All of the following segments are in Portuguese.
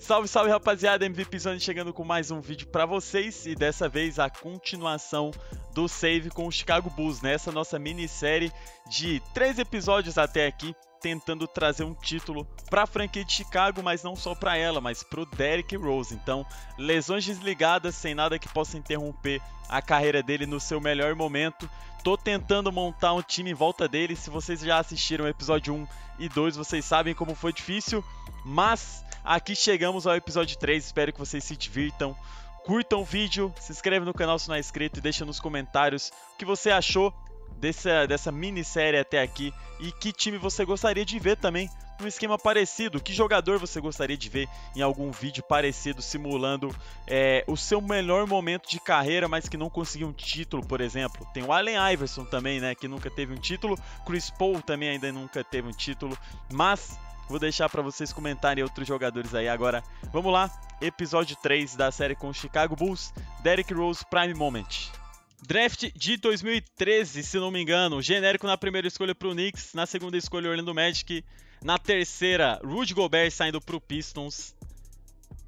Salve, salve rapaziada, MVP Zone chegando com mais um vídeo para vocês e dessa vez a continuação do save com o Chicago Bulls, nessa né? nossa minissérie de três episódios até aqui, tentando trazer um título para a franquia de Chicago, mas não só para ela, mas para o Derrick Rose. Então, lesões desligadas, sem nada que possa interromper a carreira dele no seu melhor momento. Tô tentando montar um time em volta dele. Se vocês já assistiram o episódio 1 e 2, vocês sabem como foi difícil, mas aqui chegamos ao episódio 3. Espero que vocês se divirtam. Curtam o vídeo, se inscreve no canal se não é inscrito e deixa nos comentários o que você achou dessa, dessa minissérie até aqui e que time você gostaria de ver também num esquema parecido. Que jogador você gostaria de ver em algum vídeo parecido, simulando é, o seu melhor momento de carreira, mas que não conseguiu um título, por exemplo. Tem o Allen Iverson também, né, que nunca teve um título. Chris Paul também ainda nunca teve um título, mas Vou deixar para vocês comentarem outros jogadores aí. Agora, vamos lá. Episódio 3 da série com o Chicago Bulls. Derrick Rose Prime Moment. Draft de 2013, se não me engano. Genérico na primeira escolha para o Knicks. Na segunda escolha, Orlando Magic. Na terceira, Rudy Gobert saindo para o Pistons.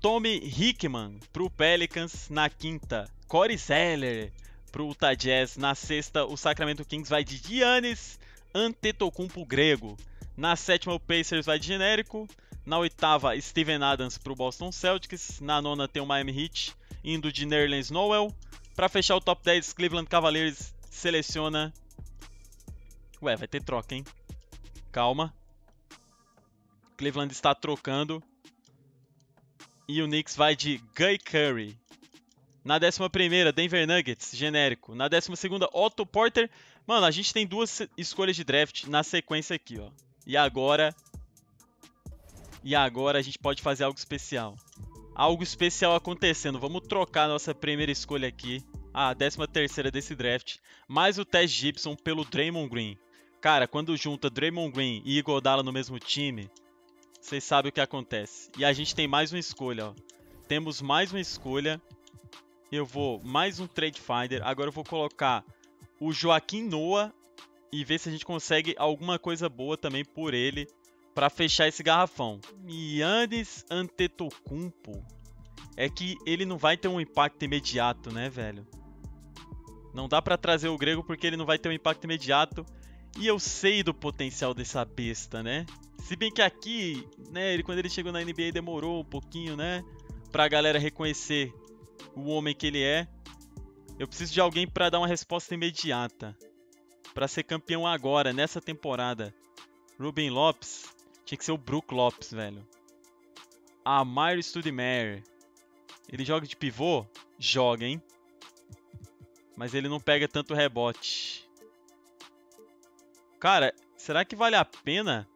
Tommy Hickman para o Pelicans. Na quinta, Corey Seller para o Utah Jazz. Na sexta, o Sacramento Kings vai de Giannis Antetokounmpo grego. Na sétima, o Pacers vai de genérico. Na oitava, Steven Adams para o Boston Celtics. Na nona, tem o Miami Heat, indo de Nerlens Noel. Para fechar o top 10, Cleveland Cavaliers seleciona. Ué, vai ter troca, hein? Calma. Cleveland está trocando. E o Knicks vai de Guy Curry. Na 11, Denver Nuggets, genérico. Na 12, Otto Porter. Mano, a gente tem duas escolhas de draft na sequência aqui, ó. E agora... E agora a gente pode fazer algo especial algo especial acontecendo. Vamos trocar nossa primeira escolha aqui, a 13 terceira desse draft, mais o Tess Gibson pelo Draymond Green. Cara, quando junta Draymond Green e Iguodala no mesmo time, vocês sabem o que acontece. E a gente tem mais uma escolha, ó. Temos mais uma escolha. Eu vou mais um Trade Finder. Agora eu vou colocar o Joaquim Noah e ver se a gente consegue alguma coisa boa também por ele para fechar esse garrafão. Yannis Antetokounmpo é que ele não vai ter um impacto imediato, né, velho? Não dá para trazer o grego porque ele não vai ter um impacto imediato. E eu sei do potencial dessa besta, né? Se bem que aqui, né, ele quando ele chegou na NBA demorou um pouquinho, né, pra galera reconhecer o homem que ele é. Eu preciso de alguém para dar uma resposta imediata, para ser campeão agora nessa temporada. Ruben Lopes tinha que ser o Brook Lopes, velho. Amir Studemare. Ele joga de pivô? Joga, hein? Mas ele não pega tanto rebote. Cara, será que vale a pena?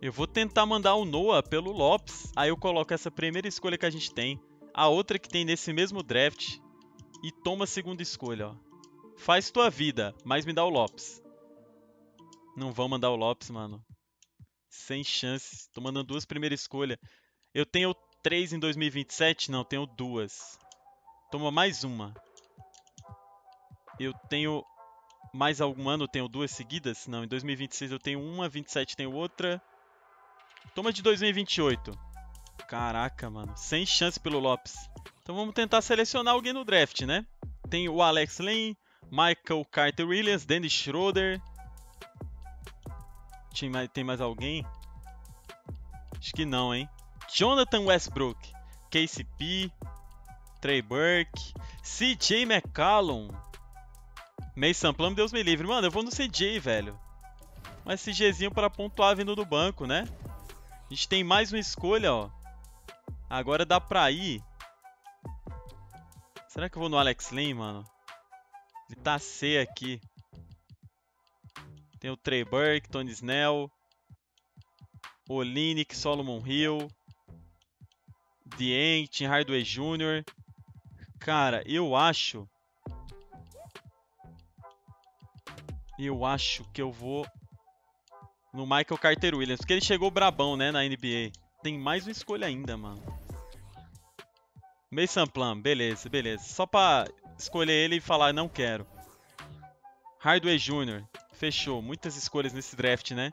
Eu vou tentar mandar o Noah pelo Lopes. Aí eu coloco essa primeira escolha que a gente tem. A outra que tem nesse mesmo draft. E toma a segunda escolha, ó. Faz tua vida, mas me dá o Lopes. Não vão mandar o Lopes, mano. Sem chances. Tô mandando duas primeiras escolhas. Eu tenho três em 2027? Não, tenho duas. Toma mais uma. Eu tenho mais algum ano, tenho duas seguidas? Não, em 2026 eu tenho uma, 27 tenho outra. Toma de 2028. Caraca, mano. Sem chance pelo Lopes. Então vamos tentar selecionar alguém no draft, né? Tem o Alex Lane, Michael Carter Williams, Dennis Schroeder, tem mais, tem mais alguém? Acho que não, hein? Jonathan Westbrook, KCP, Trey Burke, CJ McCallum, Mason Plum, Deus me livre. Mano, eu vou no CJ, velho. Mas CJzinho para pontuar vindo do banco, né? A gente tem mais uma escolha, ó. Agora dá pra ir. Será que eu vou no Alex Lane, mano? Ele tá C aqui. Tem o Trey Burke, Tony Snell, Olinick, Solomon Hill, Dieng, Tim Hardaway Jr. Cara, eu acho... Eu acho que eu vou no Michael Carter Williams, porque ele chegou brabão, né, na NBA. Tem mais uma escolha ainda, mano. Mason Plum, beleza, beleza. Só pra escolher ele e falar, não quero. Hardway Jr. Fechou. Muitas escolhas nesse draft, né?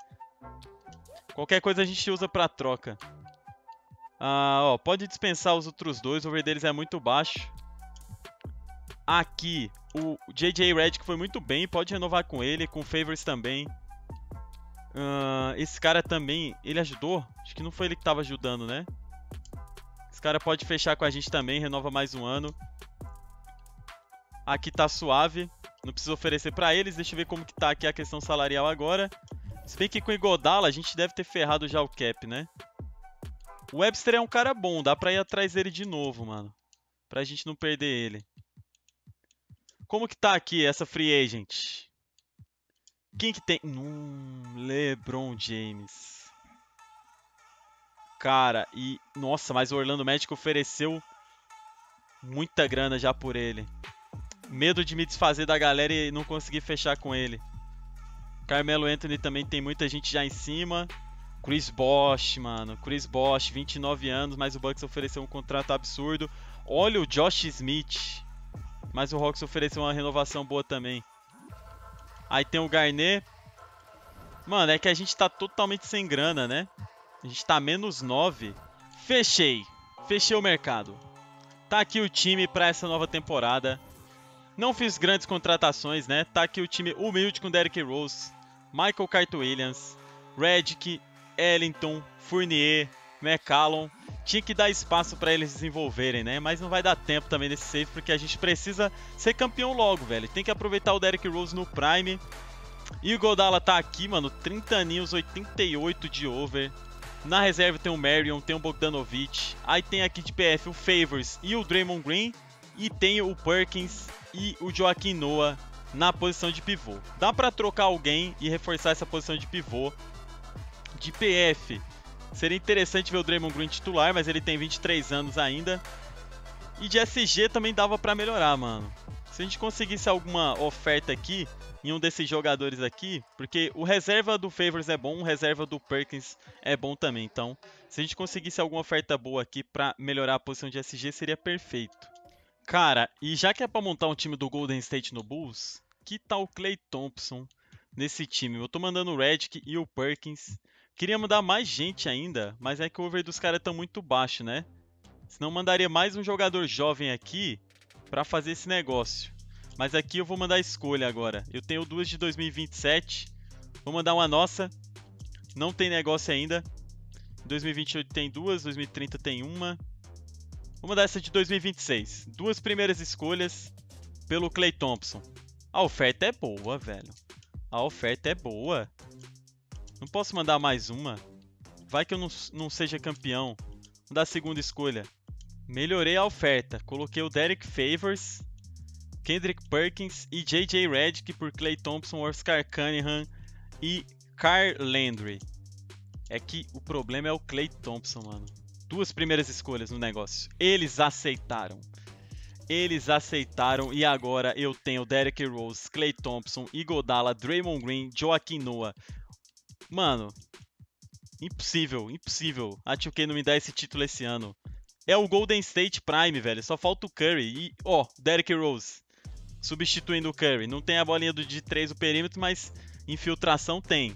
Qualquer coisa a gente usa pra troca. Ah, ó, pode dispensar os outros dois, o over deles é muito baixo. Aqui, o JJ Redick foi muito bem, pode renovar com ele, com Favors também. Uh, esse cara também, ele ajudou? Acho que não foi ele que estava ajudando, né? Esse cara pode fechar com a gente também, renova mais um ano. Aqui tá suave, não precisa oferecer para eles. Deixa eu ver como que tá aqui a questão salarial agora. Se bem que com o Igodala a gente deve ter ferrado já o cap, né? O Webster é um cara bom, dá pra ir atrás dele de novo, mano. Pra gente não perder ele. Como que tá aqui essa free agent? Quem que tem? Hum, LeBron James. Cara, e... Nossa, mas o Orlando Magic ofereceu muita grana já por ele. Medo de me desfazer da galera e não conseguir fechar com ele. Carmelo Anthony também tem muita gente já em cima. Chris Bosh, mano. Chris Bosh, 29 anos, mas o Bucks ofereceu um contrato absurdo. Olha o Josh Smith. Mas o Hawks ofereceu uma renovação boa também. Aí tem o Garnet. Mano, é que a gente tá totalmente sem grana, né? A gente tá menos 9. Fechei. Fechei o mercado. Tá aqui o time para essa nova temporada. Não fiz grandes contratações, né? Tá aqui o time humilde com Derrick Rose, Michael Carter Williams, Redick, Ellington, Fournier, McCallum tinha que dar espaço para eles desenvolverem, né? Mas não vai dar tempo também nesse save, porque a gente precisa ser campeão logo, velho. Tem que aproveitar o Derrick Rose no Prime. E o Godala tá aqui, mano, 30 aninhos, 88 de over. Na reserva tem o Marion, tem o Bogdanovic. Aí tem aqui de PF o Favors e o Draymond Green. E tem o Perkins e o Joaquim Noah na posição de pivô. Dá para trocar alguém e reforçar essa posição de pivô. De PF, Seria interessante ver o Draymond Green titular, mas ele tem 23 anos ainda. E de SG também dava para melhorar, mano. Se a gente conseguisse alguma oferta aqui, em um desses jogadores aqui, porque o reserva do Favors é bom, o reserva do Perkins é bom também. Então, se a gente conseguisse alguma oferta boa aqui para melhorar a posição de SG, seria perfeito. Cara, e já que é para montar um time do Golden State no Bulls, que tal Clay Thompson nesse time? Eu tô mandando o Redick e o Perkins. Queria mandar mais gente ainda, mas é que o over dos caras tá muito baixo, né? Senão mandaria mais um jogador jovem aqui para fazer esse negócio. Mas aqui eu vou mandar a escolha agora. Eu tenho duas de 2027. Vou mandar uma nossa. Não tem negócio ainda. 2028 tem duas, 2030 tem uma. Vou mandar essa de 2026. Duas primeiras escolhas pelo Clay Thompson. A oferta é boa, velho. A oferta é boa. Não posso mandar mais uma? Vai que eu não, não seja campeão. Vou dar a segunda escolha. Melhorei a oferta. Coloquei o Derek Favors, Kendrick Perkins e J.J. Redick por Clay Thompson, Oscar Cunningham e Carl Landry. É que o problema é o Clay Thompson, mano. Duas primeiras escolhas no negócio. Eles aceitaram. Eles aceitaram e agora eu tenho Derek Rose, Clay Thompson, Igodala, Draymond Green, Joaquim Noah, Mano, impossível, impossível a 2K não me dar esse título esse ano. É o Golden State Prime, velho. Só falta o Curry. E, ó, oh, Derrick Rose. Substituindo o Curry. Não tem a bolinha do de 3 do perímetro, mas infiltração tem.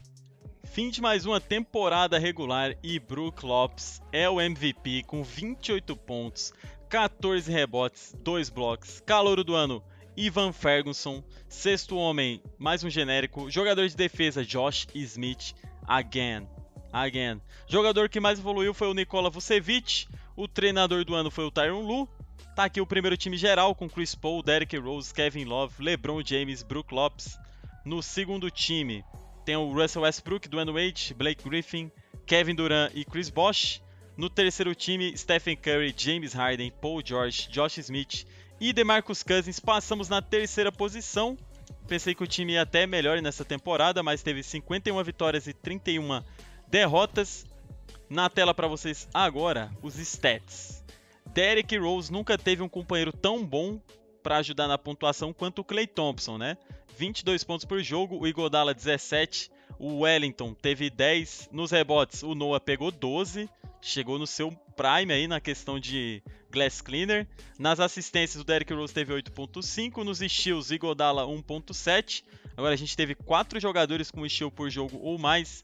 Fim de mais uma temporada regular e Brook Lopes é o MVP com 28 pontos, 14 rebotes, 2 blocos. Calouro do ano, Ivan Ferguson. Sexto homem, mais um genérico. Jogador de defesa, Josh Smith. Again. Again. Jogador que mais evoluiu foi o Nikola Vucevic. O treinador do ano foi o Tyron Lu. Tá aqui o primeiro time geral com Chris Paul, Derrick Rose, Kevin Love, LeBron James, Brook Lopes. No segundo time tem o Russell Westbrook, Dwayne Wade, Blake Griffin, Kevin Durant e Chris Bosh. No terceiro time, Stephen Curry, James Harden, Paul George, Josh Smith e DeMarcus Cousins passamos na terceira posição. Pensei que o time ia até melhor nessa temporada, mas teve 51 vitórias e 31 derrotas. Na tela para vocês agora os stats. Derrick Rose nunca teve um companheiro tão bom para ajudar na pontuação quanto o Clay Thompson, né? 22 pontos por jogo, o Igodala 17, o Wellington teve 10, nos rebotes o Noah pegou 12, chegou no seu prime aí na questão de Glass Cleaner. Nas assistências, o Derrick Rose teve 8.5. Nos steals, Igodala 1.7. Agora a gente teve quatro jogadores com steal por jogo ou mais.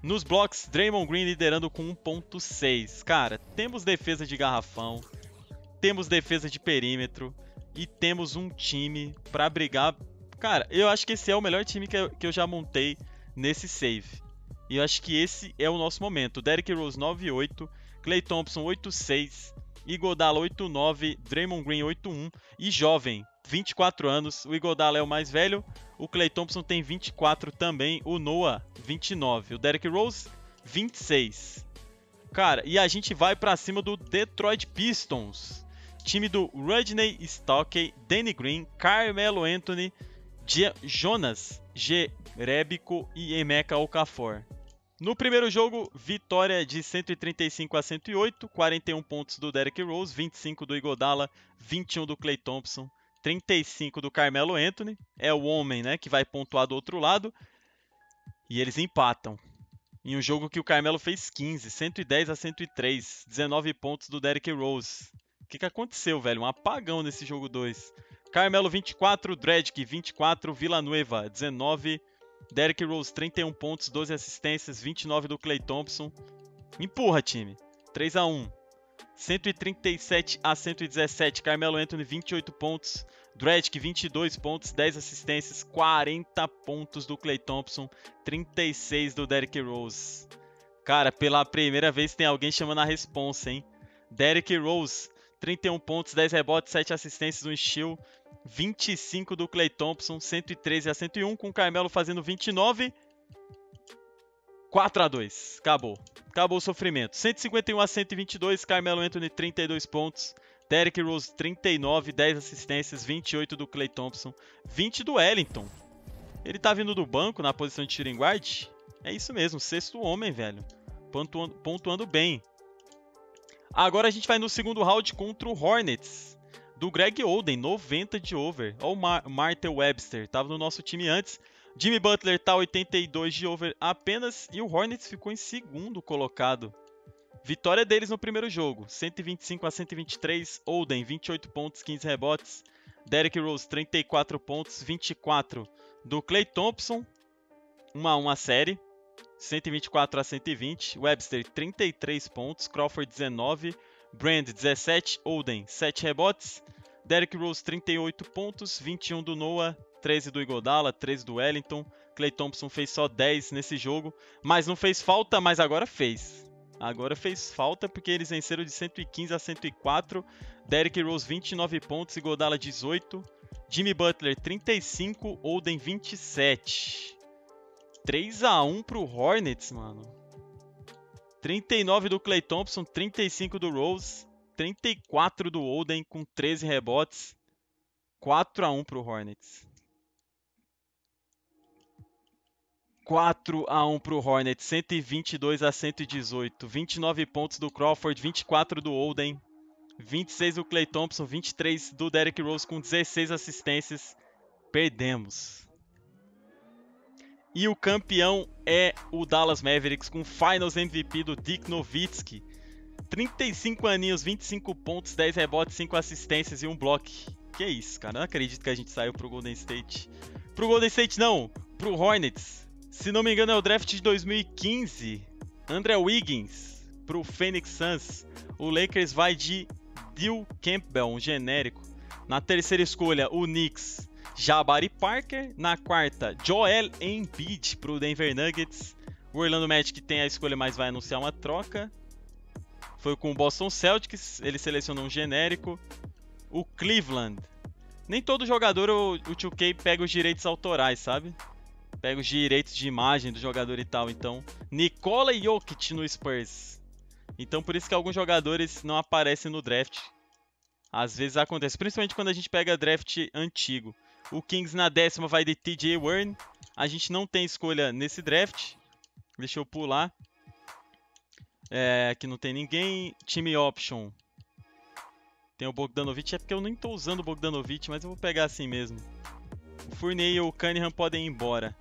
Nos blocos, Draymond Green liderando com 1.6. Cara, temos defesa de garrafão, temos defesa de perímetro e temos um time para brigar. Cara, eu acho que esse é o melhor time que eu, que eu já montei nesse save. E eu acho que esse é o nosso momento. Derrick Rose 9-8, Clay Thompson 8-6, Igodala 8-9, Draymond Green 8-1 e jovem, 24 anos. O Igodala é o mais velho, o Clay Thompson tem 24 também, o Noah 29, o Derrick Rose 26. Cara, e a gente vai para cima do Detroit Pistons. Time do Rodney Stockey, Danny Green, Carmelo Anthony, Jonas Jerebico e Emeka Okafor. No primeiro jogo, vitória de 135 a 108, 41 pontos do Derrick Rose, 25 do Igodala, 21 do Clay Thompson, 35 do Carmelo Anthony. É o homem, né, que vai pontuar do outro lado. E eles empatam. Em um jogo que o Carmelo fez 15, 110 a 103, 19 pontos do Derrick Rose. O que, que aconteceu, velho? Um apagão nesse jogo 2. Carmelo 24, Dredic 24, Villanueva 19, Derrick Rose, 31 pontos, 12 assistências, 29 do Clay Thompson. Empurra, time. 3 a 1 137 a 117, Carmelo Anthony, 28 pontos. Dredic, 22 pontos, 10 assistências, 40 pontos do Clay Thompson, 36 do Derrick Rose. Cara, pela primeira vez tem alguém chamando a responsa, hein? Derrick Rose, 31 pontos, 10 rebotes, 7 assistências, um steal. 25 do Clay Thompson, 113 a 101, com o Carmelo fazendo 29. 4 a 2. Acabou. Acabou o sofrimento. 151 a 122, Carmelo Anthony 32 pontos. Derrick Rose 39, 10 assistências, 28 do Clay Thompson, 20 do Ellington. Ele tá vindo do banco na posição de shooting guard? É isso mesmo, sexto homem, velho. Pontuando, pontuando bem. Agora a gente vai no segundo round contra o Hornets do Greg Oden, 90 de over. Olha o Mar Martel Webster, tava no nosso time antes. Jimmy Butler tá 82 de over apenas e o Hornets ficou em segundo colocado. Vitória deles no primeiro jogo, 125 a 123. Oden 28 pontos, 15 rebotes. Derrick Rose 34 pontos, 24 do Clay Thompson. 1 a 1 a série. 124 a 120. Webster 33 pontos, Crawford 19, Brand 17, Oden 7 rebotes, Derrick Rose 38 pontos, 21 do Noah, 13 do Igodala, 13 do Wellington. Clay Thompson fez só 10 nesse jogo, mas não fez falta, mas agora fez. Agora fez falta porque eles venceram de 115 a 104. Derrick Rose 29 pontos, Igodala 18. Jimmy Butler 35, Oden 27. 3 a 1 pro Hornets, mano. 39 do Clay Thompson, 35 do Rose, 34 do Oden com 13 rebotes. 4 a 1 para o Hornets. 4 a 1 para o Hornets, 122 a 118, 29 pontos do Crawford, 24 do Oden, 26 do Clay Thompson, 23 do Derrick Rose com 16 assistências. Perdemos. E o campeão é o Dallas Mavericks com Finals MVP do Dick Nowitzki. 35 aninhos, 25 pontos, 10 rebotes, 5 assistências e um bloco. Que isso, cara? Não acredito que a gente saiu pro Golden State. Pro Golden State não, pro Hornets. Se não me engano é o draft de 2015. André Wiggins pro Phoenix Suns. O Lakers vai de Dill Campbell, um genérico. Na terceira escolha, o Knicks Jabari Parker. Na quarta, Joel Embiid para o Denver Nuggets. O Orlando Magic tem a escolha, mas vai anunciar uma troca. Foi com o Boston Celtics, ele selecionou um genérico. O Cleveland. Nem todo jogador, o, o 2K pega os direitos autorais, sabe? Pega os direitos de imagem do jogador e tal. Então, Nikola Jokic no Spurs. Então, por isso que alguns jogadores não aparecem no draft. Às vezes acontece, principalmente quando a gente pega draft antigo. O Kings na décima vai de TJ Warren. A gente não tem escolha nesse draft. Deixa eu pular. É, aqui não tem ninguém. Time option. Tem o Bogdanovic. É porque eu nem estou usando o Bogdanovic, mas eu vou pegar assim mesmo. O Fournier e o Cunningham podem ir embora.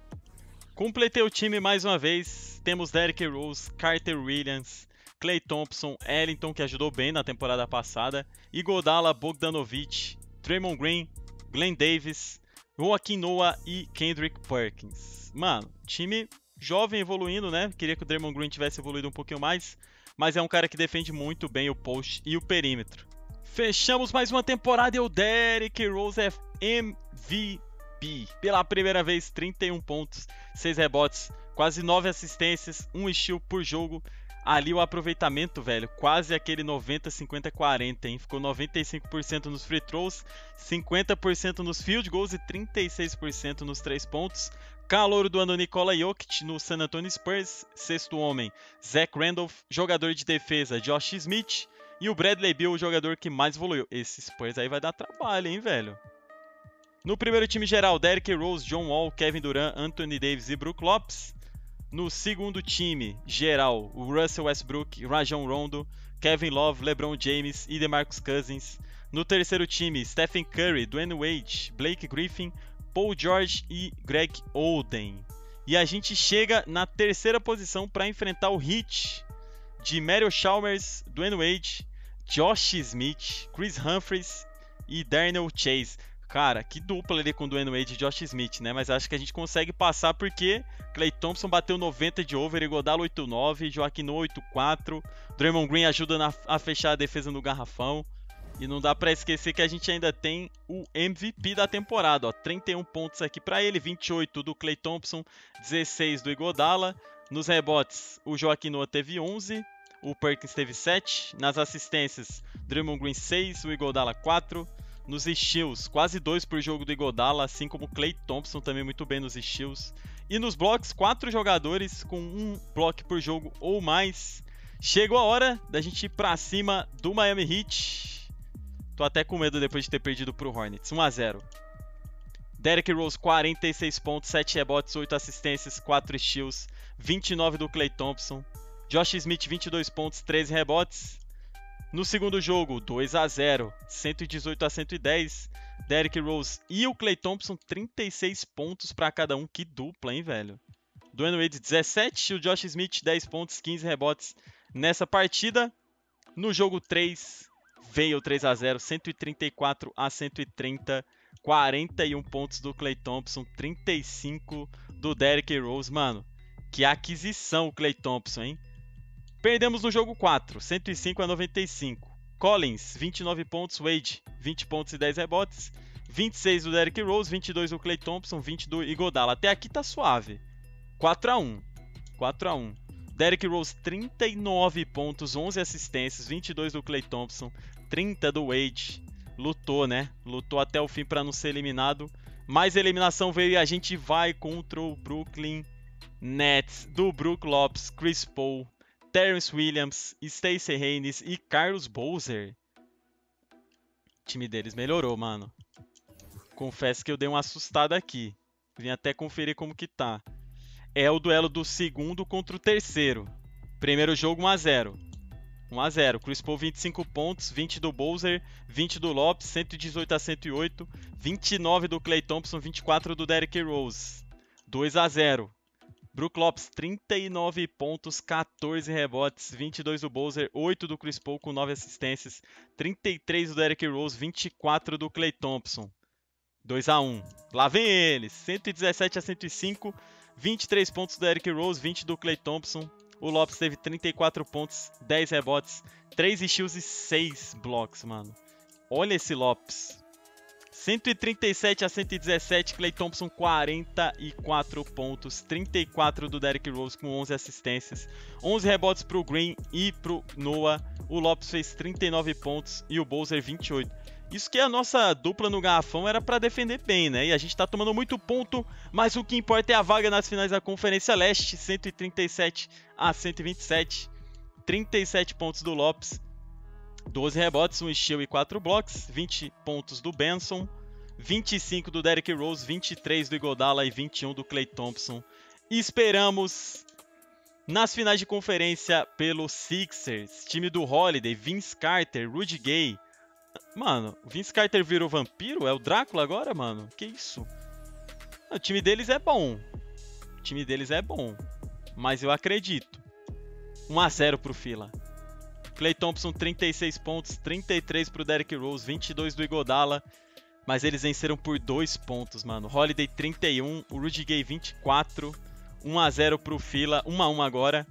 Completei o time mais uma vez. Temos Derrick Rose, Carter Williams, Clay Thompson, Ellington, que ajudou bem na temporada passada, Igodala, Bogdanovic, Draymond Green, Glenn Davis, Joaquim Noah e Kendrick Perkins. Mano, time jovem evoluindo, né? Queria que o Draymond Green tivesse evoluído um pouquinho mais, mas é um cara que defende muito bem o post e o perímetro. Fechamos mais uma temporada e o Derrick Rose é MVP. Pela primeira vez, 31 pontos, 6 rebotes, quase 9 assistências, 1 steal por jogo. Ali o aproveitamento, velho, quase aquele 90, 50, 40, hein? Ficou 95% nos free throws, 50% nos field goals e 36% nos 3 pontos. Calor do ano Nikola Jokic no San Antonio Spurs, sexto homem, Zach Randolph, jogador de defesa, Josh Smith e o Bradley Beal, o jogador que mais evoluiu. Esse Spurs aí vai dar trabalho, hein, velho? No primeiro time geral, Derrick Rose, John Wall, Kevin Durant, Anthony Davis e Brook Lopes. No segundo time geral, o Russell Westbrook, Rajon Rondo, Kevin Love, LeBron James e DeMarcus Cousins. No terceiro time, Stephen Curry, Dwayne Wade, Blake Griffin, Paul George e Greg Oden. E a gente chega na terceira posição para enfrentar o Heat de Mario Chalmers, Dwayne Wade, Josh Smith, Chris Humphries e Darnell Chase. Cara, que dupla ali com Dwayne Wade e Josh Smith, né? Mas acho que a gente consegue passar porque Clay Thompson bateu 90 de over, Igodalo 8-9, Joaquim 8-4, Draymond Green ajuda na, a fechar a defesa no garrafão. E não dá para esquecer que a gente ainda tem o MVP da temporada, ó, 31 pontos aqui para ele, 28 do Clay Thompson, 16 do Igodala. Nos rebotes, o Joaquim Noah teve 11, o Perkins teve 7. Nas assistências, Draymond Green 6, o Igodala 4. Nos steals, quase 2 por jogo do Igodala, assim como Clay Thompson também muito bem nos steals. E nos blocos, 4 jogadores com um bloco por jogo ou mais. Chegou a hora da gente ir pra cima do Miami Heat. Tô até com medo depois de ter perdido pro Hornets. 1 a 0. Derrick Rose 46 pontos, 7 rebotes, 8 assistências, 4 steals, 29 do Clay Thompson. Josh Smith 22 pontos, 13 rebotes. No segundo jogo, 2 a 0, 118 a 110. Derrick Rose e o Clay Thompson 36 pontos para cada um, que dupla, hein, velho. Dwayne Wade 17 e o Josh Smith 10 pontos, 15 rebotes nessa partida. No jogo 3, veio 3 a 0, 134 a 130, 41 pontos do Clay Thompson, 35 do Derrick Rose, mano. Que aquisição o Clay Thompson, hein? Perdemos no jogo 4, 105 a 95. Collins, 29 pontos, Wade, 20 pontos e 10 rebotes. 26 do Derrick Rose, 22 do Clay Thompson, 20 do Igodala. Até aqui tá suave. 4 a 1. 4 a 1. Derrick Rose 39 pontos, 11 assistências, 22 do Clay Thompson, 30 do Wade. Lutou, né? Lutou até o fim para não ser eliminado. Mais eliminação veio e a gente vai contra o Brooklyn Nets do Brook Lopes, Chris Paul, Terrence Williams, Stacey Haynes e Carlos Bowser. O time deles melhorou, mano. Confesso que eu dei uma assustada aqui. Vim até conferir como que tá é o duelo do segundo contra o terceiro. Primeiro jogo 1 a 0. 1 a 0. Chris Paul 25 pontos, 20 do Bowser, 20 do Lopes, 118 a 108, 29 do Clay Thompson, 24 do Derrick Rose. 2 a 0. Brook Lopes 39 pontos, 14 rebotes, 22 do Bowser, 8 do Chris Paul com 9 assistências, 33 do Derrick Rose, 24 do Clay Thompson. 2 a 1. Lá vem eles, 117 a 105. 23 pontos do Eric Rose, 20 do Clay Thompson. O Lopes teve 34 pontos, 10 rebotes, 3 steals e 6 blocos, mano. Olha esse Lopes. 137 a 117, Clay Thompson 44 pontos, 34 do Derrick Rose com 11 assistências, 11 rebotes pro Green e pro Noah. O Lopes fez 39 pontos e o Bowser 28. Isso que a nossa dupla no garrafão era para defender bem, né? E a gente tá tomando muito ponto, mas o que importa é a vaga nas finais da Conferência Leste, 137 a 127. 37 pontos do Lopes, 12 rebotes, 1 steal e 4 blocos, 20 pontos do Benson, 25 do Derrick Rose, 23 do Igodala e 21 do Clay Thompson. esperamos nas finais de conferência pelo Sixers, time do Holiday, Vince Carter, Rudy Gay, Mano, o Vince Carter virou vampiro? É o Drácula agora, mano? Que isso? O time deles é bom. O time deles é bom. Mas eu acredito. 1x0 pro Fila. Clay Thompson, 36 pontos, 33 pro Derrick Rose, 22 do Igodala. Mas eles venceram por 2 pontos, mano. Holiday, 31, o Rudy Gay, 24, 1 a 0 pro Fila, 1 a 1 agora.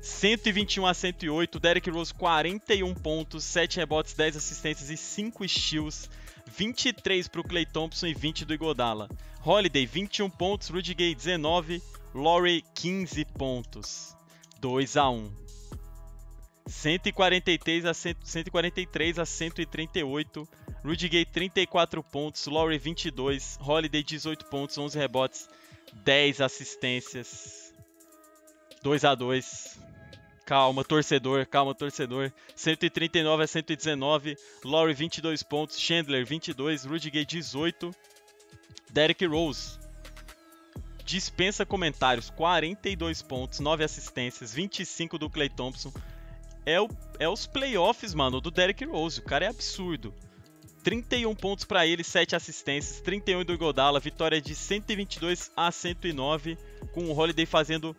121 a 108, Derrick Rose 41 pontos, 7 rebotes, 10 assistências e 5 steals. 23 para o Clay Thompson e 20 do Igodala. Holiday 21 pontos, Rudy Gay 19, Laurie 15 pontos. 2 a 1. 143 a 143 a 138. Rudy Gay 34 pontos, Laurie 22, Holiday 18 pontos, 11 rebotes, 10 assistências. 2 a 2. Calma, torcedor, calma, torcedor. 139 a 119. Laurie 22 pontos, Chandler 22, Rudy Gay 18. Derrick Rose dispensa comentários, 42 pontos, 9 assistências, 25 do Clay Thompson. É, o, é os playoffs, mano, do Derrick Rose. O cara é absurdo. 31 pontos para ele, 7 assistências, 31 do Godala, vitória de 122 a 109, com o Holiday fazendo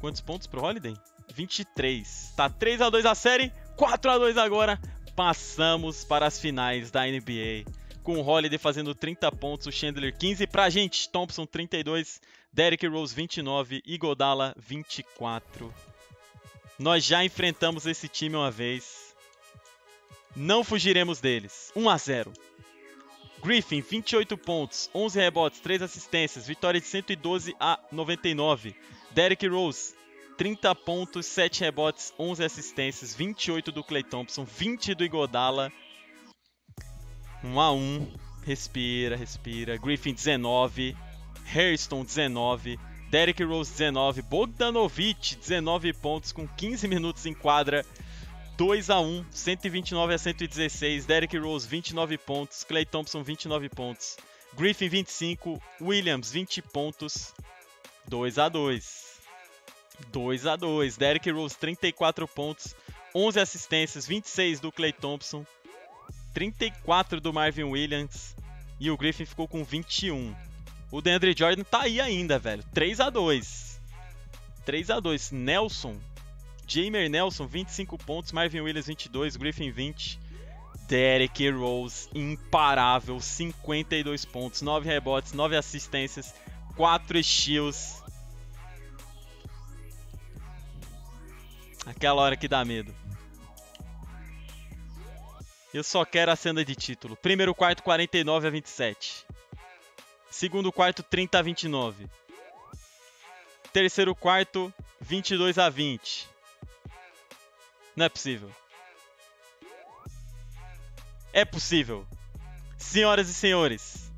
quantos pontos pro Holiday? 23. Tá 3 a 2 a série, 4 a 2 agora. Passamos para as finais da NBA. Com o Holiday fazendo 30 pontos, o Chandler 15 pra gente, Thompson 32, Derrick Rose 29 e Godala 24. Nós já enfrentamos esse time uma vez. Não fugiremos deles. 1 a 0. Griffin 28 pontos, 11 rebotes, 3 assistências, vitória de 112 a 99. Derrick Rose 30 pontos, 7 rebotes, 11 assistências, 28 do Clay Thompson, 20 do Igodala. 1 a 1. Respira, respira. Griffin 19, Hairston 19, Derrick Rose 19, Bogdanovic 19 pontos com 15 minutos em quadra. 2 a 1, 129 a 116, Derrick Rose 29 pontos, Clay Thompson 29 pontos, Griffin 25, Williams 20 pontos. 2 a 2. 2 a 2 Derrick Rose, 34 pontos, 11 assistências, 26 do Clay Thompson, 34 do Marvin Williams. E o Griffin ficou com 21. O DeAndre Jordan tá aí ainda, velho. 3 a 2 3 a 2 Nelson, Jamer Nelson, 25 pontos, Marvin Williams, 22, Griffin, 20. Derrick Rose, imparável, 52 pontos, 9 rebotes, 9 assistências, 4 steals, Aquela hora que dá medo. Eu só quero a cena de título. Primeiro quarto 49 a 27. Segundo quarto 30 a 29. Terceiro quarto 22 a 20. Não é possível. É possível. Senhoras e senhores.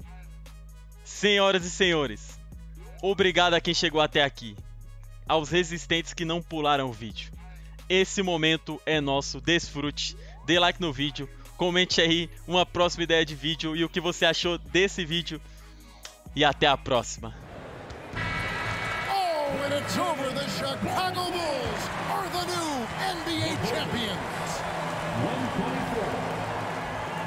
Senhoras e senhores. Obrigado a quem chegou até aqui. Aos resistentes que não pularam o vídeo esse momento é nosso, desfrute, dê like no vídeo, comente aí uma próxima ideia de vídeo e o que você achou desse vídeo. E até a próxima. Oh, and it's over. The Chicago Bulls are the new NBA champions. 124.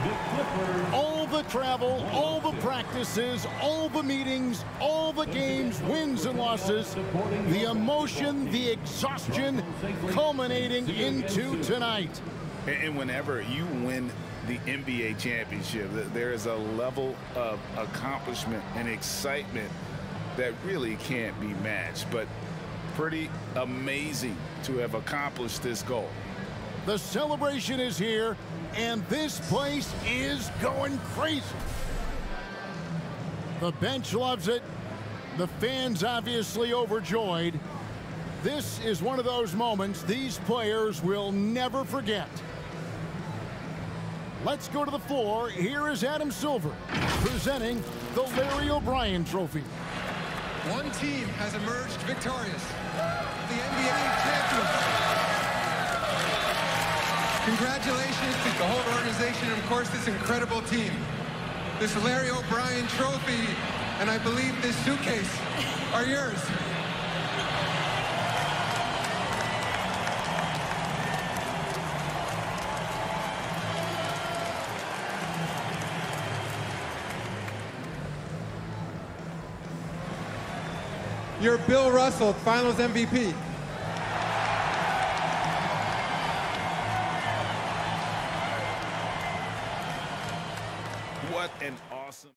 The the travel, all the practices, all the meetings, all the games, wins and losses, the emotion, the exhaustion culminating into tonight. And whenever you win the NBA championship, there is a level of accomplishment and excitement that really can't be matched. But pretty amazing to have accomplished this goal. The celebration is here, and this place is going crazy. The bench loves it. The fans obviously overjoyed. This is one of those moments these players will never forget. Let's go to the floor. Here is Adam Silver presenting the Larry O'Brien Trophy. One team has emerged victorious. The NBA champions. Congratulations to the whole organization and, of course, this incredible team. This Larry O'Brien trophy and I believe this suitcase are yours. You're Bill Russell, Finals MVP.